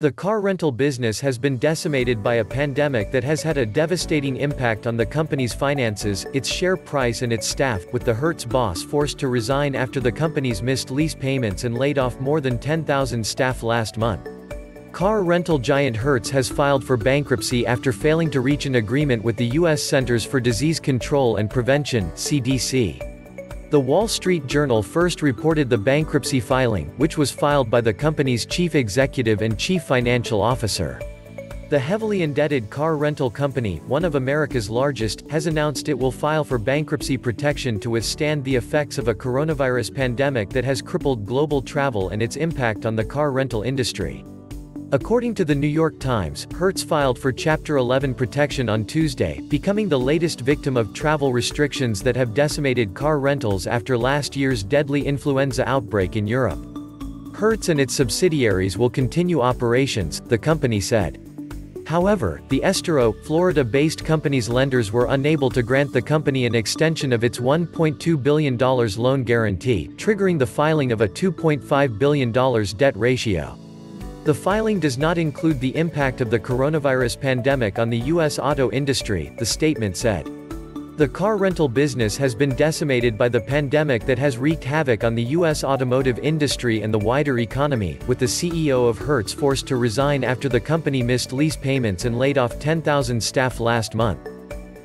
The car rental business has been decimated by a pandemic that has had a devastating impact on the company's finances, its share price and its staff, with the Hertz boss forced to resign after the company's missed lease payments and laid off more than 10,000 staff last month. Car rental giant Hertz has filed for bankruptcy after failing to reach an agreement with the U.S. Centers for Disease Control and Prevention, CDC. The Wall Street Journal first reported the bankruptcy filing, which was filed by the company's chief executive and chief financial officer. The heavily indebted car rental company, one of America's largest, has announced it will file for bankruptcy protection to withstand the effects of a coronavirus pandemic that has crippled global travel and its impact on the car rental industry. According to the New York Times, Hertz filed for Chapter 11 protection on Tuesday, becoming the latest victim of travel restrictions that have decimated car rentals after last year's deadly influenza outbreak in Europe. Hertz and its subsidiaries will continue operations, the company said. However, the Estero, Florida-based company's lenders were unable to grant the company an extension of its $1.2 billion loan guarantee, triggering the filing of a $2.5 billion debt ratio. The filing does not include the impact of the coronavirus pandemic on the U.S. auto industry, the statement said. The car rental business has been decimated by the pandemic that has wreaked havoc on the U.S. automotive industry and the wider economy, with the CEO of Hertz forced to resign after the company missed lease payments and laid off 10,000 staff last month.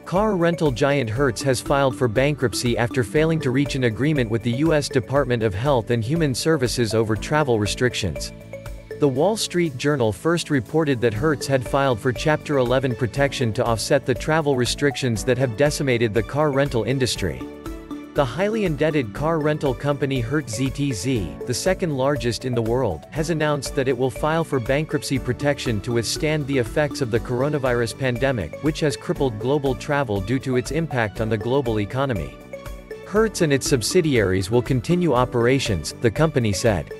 Car rental giant Hertz has filed for bankruptcy after failing to reach an agreement with the U.S. Department of Health and Human Services over travel restrictions. The Wall Street Journal first reported that Hertz had filed for Chapter 11 protection to offset the travel restrictions that have decimated the car rental industry. The highly indebted car rental company Hertz ZTZ, the second largest in the world, has announced that it will file for bankruptcy protection to withstand the effects of the coronavirus pandemic, which has crippled global travel due to its impact on the global economy. Hertz and its subsidiaries will continue operations, the company said.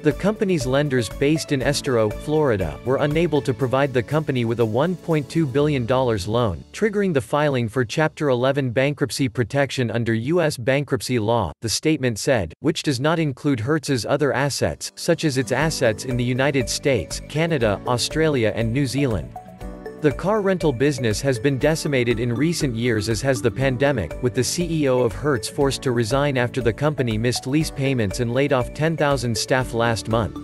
The company's lenders, based in Estero, Florida, were unable to provide the company with a $1.2 billion loan, triggering the filing for Chapter 11 bankruptcy protection under U.S. bankruptcy law, the statement said, which does not include Hertz's other assets, such as its assets in the United States, Canada, Australia and New Zealand. The car rental business has been decimated in recent years as has the pandemic, with the CEO of Hertz forced to resign after the company missed lease payments and laid off 10,000 staff last month.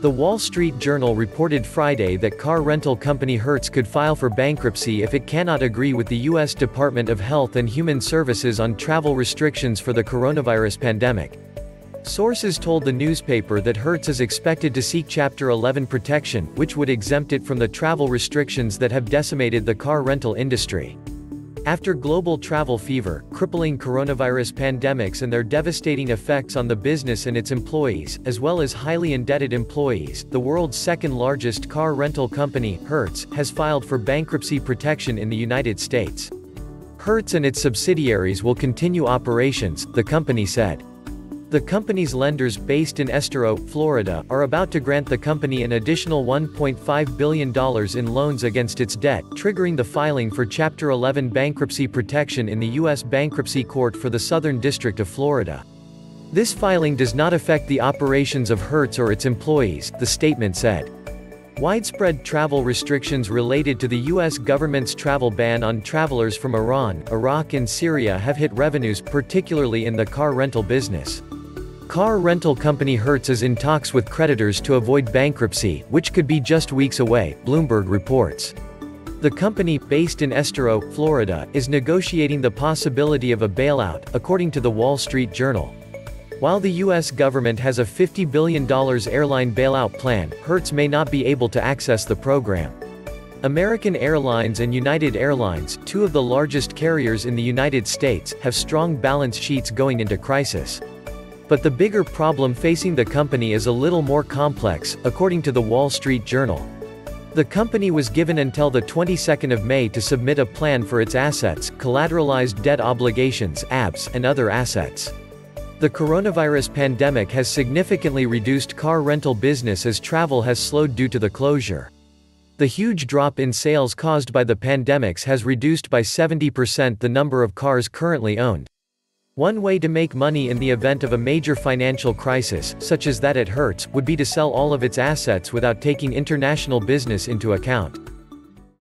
The Wall Street Journal reported Friday that car rental company Hertz could file for bankruptcy if it cannot agree with the U.S. Department of Health and Human Services on travel restrictions for the coronavirus pandemic. Sources told the newspaper that Hertz is expected to seek Chapter 11 protection, which would exempt it from the travel restrictions that have decimated the car rental industry. After global travel fever, crippling coronavirus pandemics and their devastating effects on the business and its employees, as well as highly indebted employees, the world's second largest car rental company, Hertz, has filed for bankruptcy protection in the United States. Hertz and its subsidiaries will continue operations, the company said. The company's lenders, based in Estero, Florida, are about to grant the company an additional $1.5 billion in loans against its debt, triggering the filing for Chapter 11 bankruptcy protection in the U.S. Bankruptcy Court for the Southern District of Florida. This filing does not affect the operations of Hertz or its employees, the statement said. Widespread travel restrictions related to the U.S. government's travel ban on travelers from Iran, Iraq and Syria have hit revenues, particularly in the car rental business. Car rental company Hertz is in talks with creditors to avoid bankruptcy, which could be just weeks away, Bloomberg reports. The company, based in Estero, Florida, is negotiating the possibility of a bailout, according to the Wall Street Journal. While the U.S. government has a $50 billion airline bailout plan, Hertz may not be able to access the program. American Airlines and United Airlines, two of the largest carriers in the United States, have strong balance sheets going into crisis. But the bigger problem facing the company is a little more complex, according to the Wall Street Journal. The company was given until the 22nd of May to submit a plan for its assets, collateralized debt obligations (ABS), and other assets. The coronavirus pandemic has significantly reduced car rental business as travel has slowed due to the closure. The huge drop in sales caused by the pandemics has reduced by 70% the number of cars currently owned. One way to make money in the event of a major financial crisis, such as that at Hertz, would be to sell all of its assets without taking international business into account.